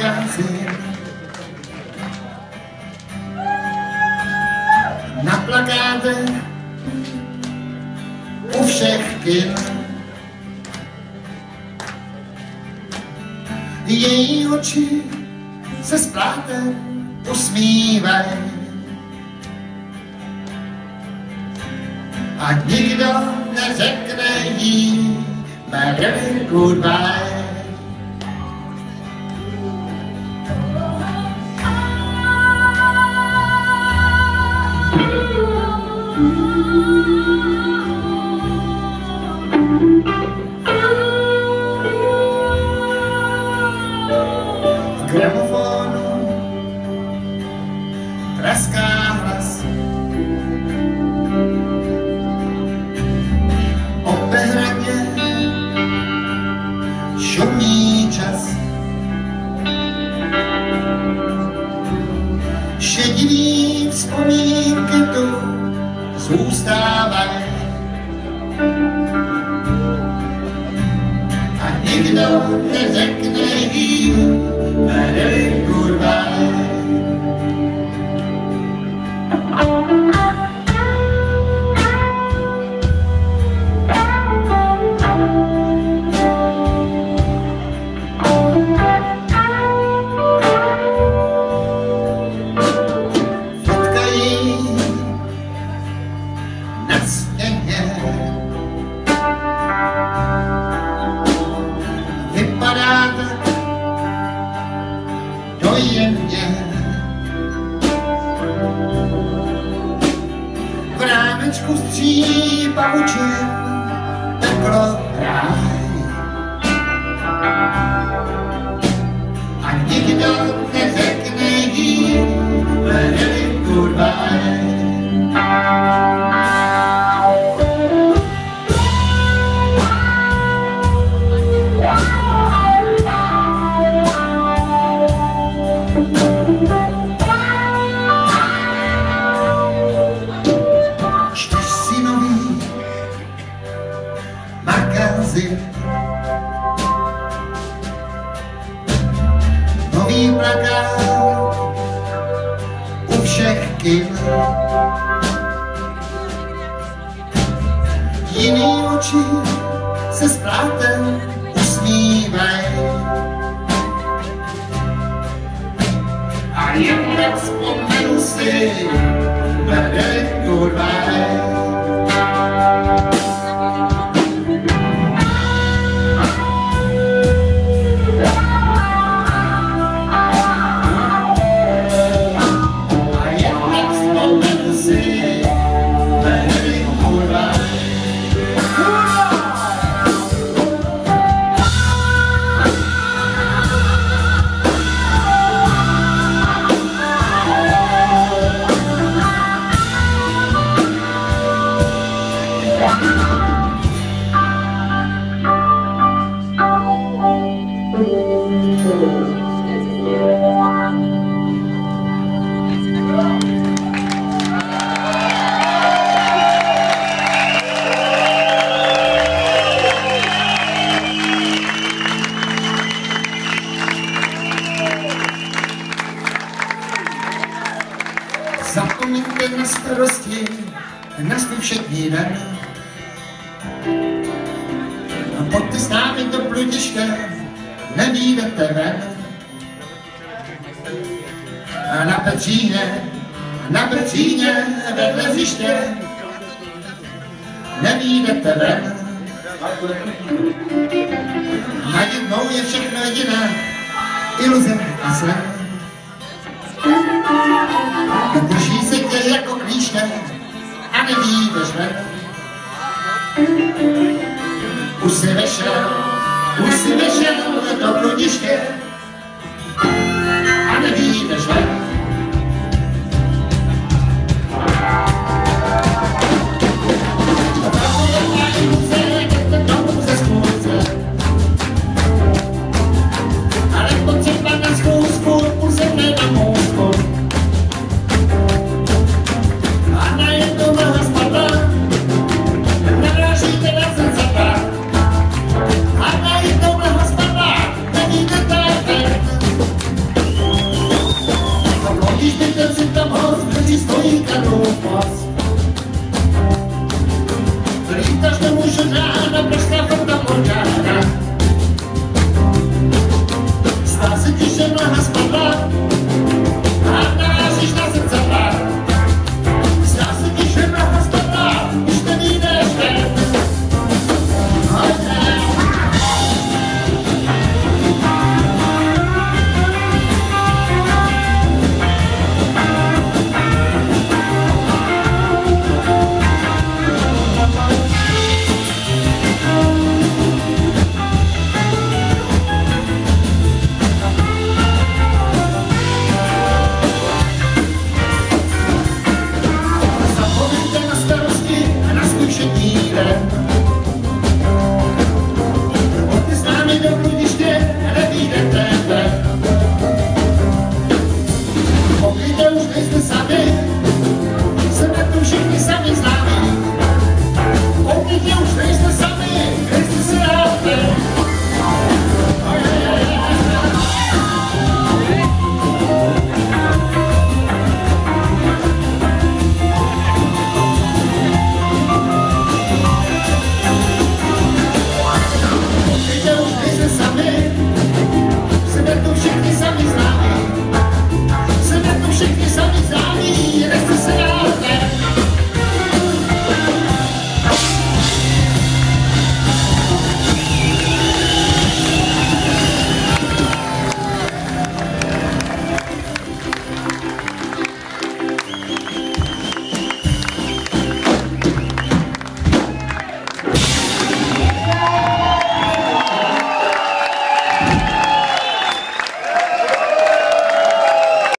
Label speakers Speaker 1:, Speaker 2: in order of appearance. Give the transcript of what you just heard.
Speaker 1: magazín. Na plakátech u všech kin. Její oči se splátem usmívají. A nikdo neřekne jí Marilyn goodbye. Tu zůstávají. A nikdo neřekne jí Marilyn goodbye. Magazín. Nový plakát u všech kin. Jiný oči se splátem usmívají. A jen tak vzpomenu si Marilyn goodbye. Zapomeňte na starosti, na svůj všední den. A pojďte s námi do bludiště, nevídete ven. A na Petříně, na Petříně vedle hřiště, nevídete ven. Najednou je všechno jiné, iluze a sen. Drží je jako klíč klíštem a neví, kdo žve. Už jsi vešel, už jsi vešel do prudiště,